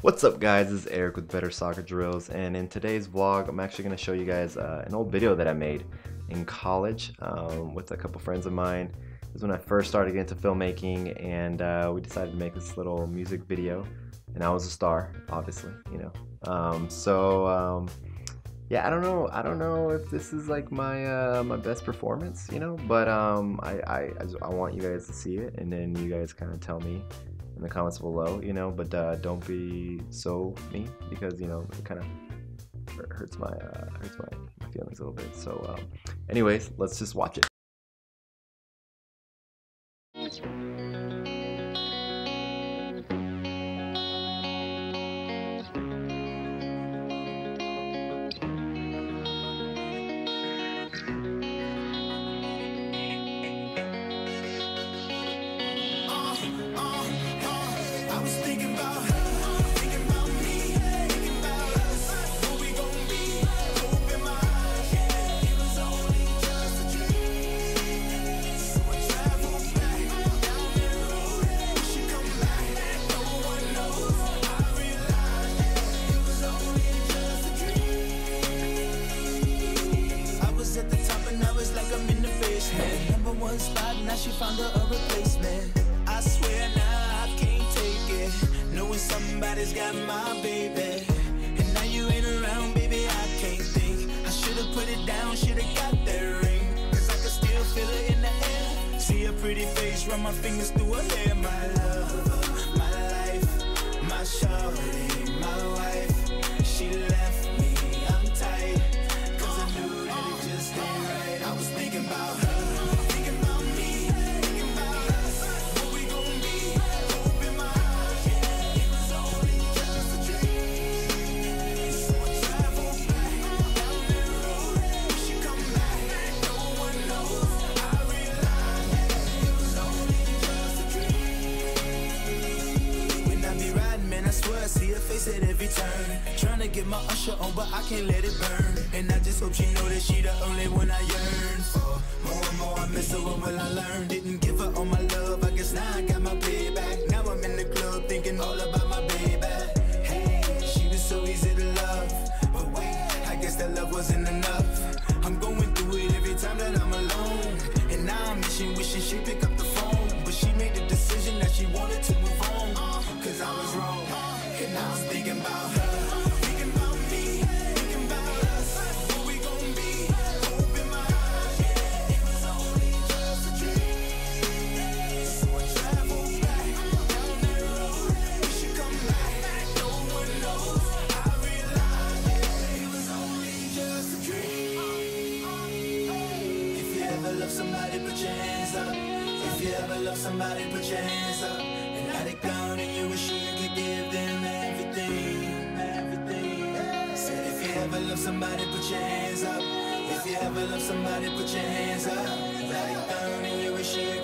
What's up guys, this is Eric with Better Soccer Drills and in today's vlog I'm actually going to show you guys uh, an old video that I made in college um, with a couple friends of mine. This is when I first started getting into filmmaking and uh, we decided to make this little music video and I was a star obviously, you know. Um, so um, yeah, I don't know. I don't know if this is like my uh, my best performance, you know. But um, I, I I want you guys to see it, and then you guys kind of tell me in the comments below, you know. But uh, don't be so mean because you know it kind of hurts my uh, hurts my, feelings a little bit. So, um, anyways, let's just watch it. She found her a replacement. I swear now I can't take it. Knowing somebody's got my baby. And now you ain't around, baby, I can't think. I should've put it down, should've got that ring. Cause I can still feel it in the air. See a pretty face, run my fingers through her hair, my love, my life, my shorty, at every turn. Trying to get my usher on, but I can't let it burn. And I just hope she know that she the only one I yearn for. More and more I miss her, what will I learn? Didn't give her all my love, I guess now I got my payback. Now I'm in the club thinking all about my baby. Hey, she was so easy to love. But wait, I guess that love wasn't enough. I'm going through it every time that I'm alone. And now I'm wishing, wishing she'd pick up the phone. But she made the decision that she wanted to move thinking about her. Love somebody, put your hands up. If you ever love somebody, put your hands up. And now gone and you wish you could give them somebody, put your hands up. If you ever love somebody, put your hands up. Gone and you wish you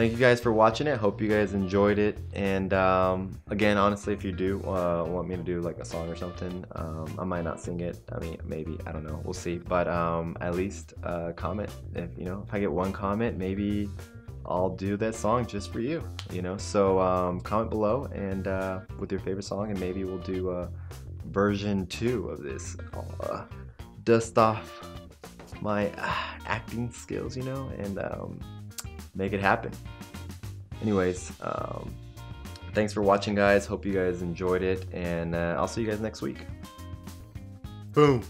Thank you guys for watching it. Hope you guys enjoyed it. And um, again, honestly, if you do uh, want me to do like a song or something, um, I might not sing it. I mean, maybe I don't know. We'll see. But um, at least uh, comment. If you know, if I get one comment, maybe I'll do that song just for you. You know. So um, comment below and uh, with your favorite song, and maybe we'll do a version two of this. Uh, dust off. my uh, acting skills, you know, and um, make it happen. Anyways, um, thanks for watching, guys. Hope you guys enjoyed it, and uh, I'll see you guys next week. Boom.